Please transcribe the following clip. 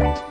you